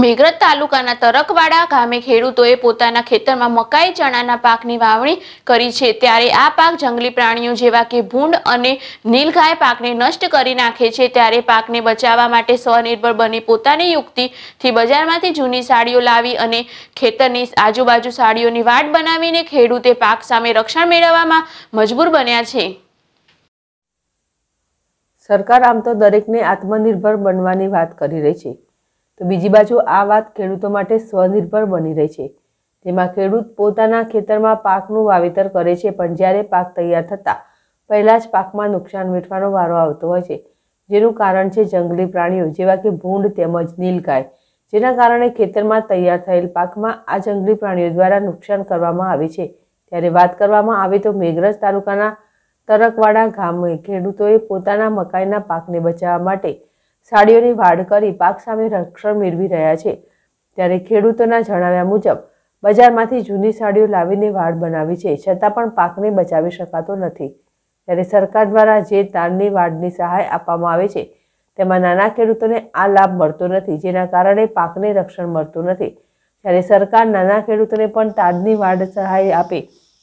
મેઘરજ તાલુકાના તરકવાડા ગામે ખેડૂતોએ પોતાના ખેતરમાં મકાઈ, ચણાના પાકની વાવણી કરી છે. ત્યારે આ પાક જંગલી પ્રાણીઓ જેવા કે ભૂંડ અને નીલગાય પાકને નષ્ટ કરી નાખે છે. ત્યારે પાકને બચાવવા માટે સ્વનિર્ભર બની પોતાની યુક્તિથી બજારમાંથી જૂની સાડીઓ લાવી અને ખેતરની આજુબાજુ સાડીઓની વાટ બનાવીને ખેડૂતે પાક સામે રક્ષણ મેળવવામાં મજબૂર બન્યા છે. સરકાર આમ તો દરેકને આત્મનિર્ભર બનવાની વાત કરી રહી છે. તો બીજી બાજુ આ વાત ખેડૂતો માટે સ્વનિર્ભર બની રહી છે. જેમાં ખેડૂત પોતાના ખેતરમાં પાકનું વાવેતર કરે છે, પણ જ્યારે પાક તૈયાર થતાં પહેલાં જ પાકમાં નુકસાન વેઠવાનો વારો આવતો હોય છે. જેનું કારણ છે જંગલી પ્રાણીઓ, જેવા કે ભૂંડ તેમજ નીલગાય જેના કારણે ખેતરમાં તૈયાર થયેલ પાકમાં આ જંગલી પ્રાણીઓ દ્વારા નુકસાન કરવામાં આવે છે. ત્યારે વાત કરવામાં આવે તો મેઘરજ તાલુકાના તરકવાડા ગામે ખેડૂતોએ પોતાના મકાઈના પાકને બચાવવા માટે સાડીઓની વાડ કરી પાક સામે રક્ષણ મેળવી રહ્યા છે. ત્યારે ખેડૂતોના જણાવ્યા મુજબ, બજારમાંથી જૂની સાડીઓ લાવીને વાડ બનાવી છે, છતાં પણ પાકને બચાવી શકાતો નથી. ત્યારે સરકાર દ્વારા જે તારની વાડની સહાય આપવામાં આવે છે, તેમાં નાના ખેડૂતોને આ લાભ મળતો નથી, જેના કારણે પાકને રક્ષણ મળતું નથી. ત્યારે સરકાર નાના ખેડૂતોને પણ તારની વાડ સહાય આપે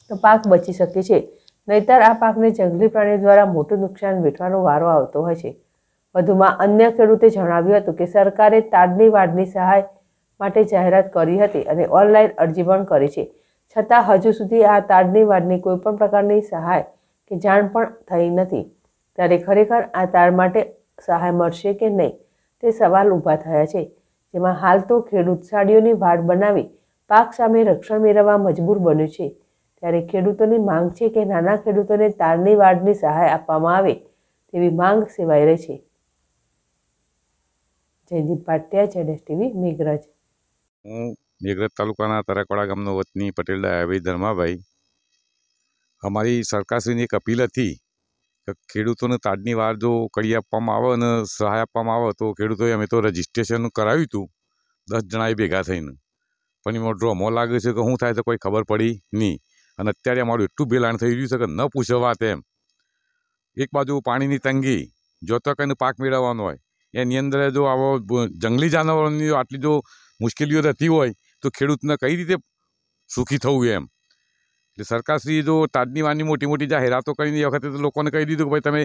તો પાક બચી શકે છે, નહીતર આ પાકને જંગલી પ્રાણીઓ દ્વારા મોટું નુકસાન વેઠવાનો વારો આવતો હોય છે. વધુમાં અન્ય ખેડૂતે જણાવ્યું હતું કે સરકારે તાડની વાડની સહાય માટે જાહેરાત કરી હતી અને ઓનલાઈન અરજી પણ કરી છે. છતાં હજુ સુધી આ તાડની વાડની કોઈપણ પ્રકારની સહાય કે જાણ પણ થઈ નથી. ત્યારે ખરેખર આ તાર માટે સહાય મળશે કે નહીં તે સવાલ ઊભા થયા છે. જેમાં હાલ તો ખેડૂત સાડીઓની વાડ બનાવી પાક સામે રક્ષણ મેળવવા મજબૂર બન્યું છે. ત્યારે ખેડૂતોની માંગ છે કે નાના ખેડૂતોને તારની વાડની સહાય આપવામાં આવે તેવી માંગ સેવાઈ રહી છે. જયદીપ ભાટિયા જેડેશ ટીવી મેઘરજ. હું મેઘરજ તાલુકાના તરકવાડા ગામનો વતની પટેલ ડાયાભાઈ ધર્માભાઈ અમારી સરકારશ્રીની એક અપીલ હતી કે ખેડૂતોને તાડની વાર જો કરી આપવામાં આવે અને સહાય આપવામાં આવે તો ખેડૂતોએ અમે તો રજીસ્ટ્રેશન કરાવ્યું હતું, દસ જણાએ ભેગા થઈને. પણ એમાં ડ્રોમો લાગે છે કે શું થાય તો કોઈ ખબર પડી નહીં. અને અત્યારે અમારું એટલું ભેલાણ થઈ રહ્યું છે કે ન પૂછવા તેમ એક બાજુ પાણીની તંગી, જો તો કંઈનો પાક મેળવવાનો હોય. એની અંદર જો આવો જંગલી જાનવરોની આટલી જો મુશ્કેલીઓ રહેતી હોય, તો ખેડૂતને કઈ રીતે સુખી થવું એમ? એટલે સરકારશ્રીએ જો તાજની વાની મોટી મોટી જાહેરાતો કરીને એ વખતે તો લોકોને કહી દીધું કે ભાઈ તમે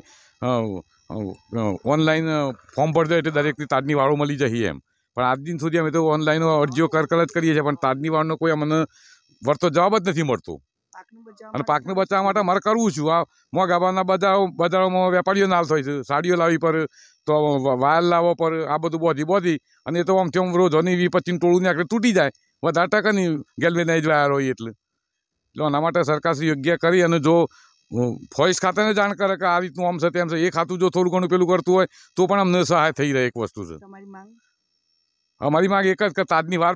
ઓનલાઈન ફોર્મ ભરજો એટલે દરેકની તાજની વાળો મળી જઈએ એમ. પણ આજ દિન સુધી અમે તો ઓનલાઈન અરજીઓ કર કર જ કરીએ છીએ, પણ તાજની વાળનો કોઈ અમને વળતો જવાબ જ નથી મળતો. અને પાકને બચાવવા માટે મારે કરવું છું. આ મોંઘાભાવના બજારો બજારોમાં વેપારીઓ નાલ થાય છે. સાડીઓ લાવી પર તો વાયર લાવવા પર આ બધું બોધી બોધી અને એ તો આમ તેમ રોજ હની વી પચીને ટોળું ને તૂટી જાય. વધારે ટકાની ગેલ્વેનાઇઝ વાયર હોય એટલે. એટલે આના માટે સરકારશ્રી યોગ્ય કરી અને જો ફોઇસ ખાતાને જાણ કરે કે આ રીતનું આમ છે તેમ છે એ ખાતું જો થોડું ઘણું પેલું કરતું હોય તો પણ અમને સહાય થઈ રહે એક વસ્તુ છે. અમારી માંગ એક જ કે તાજની વાર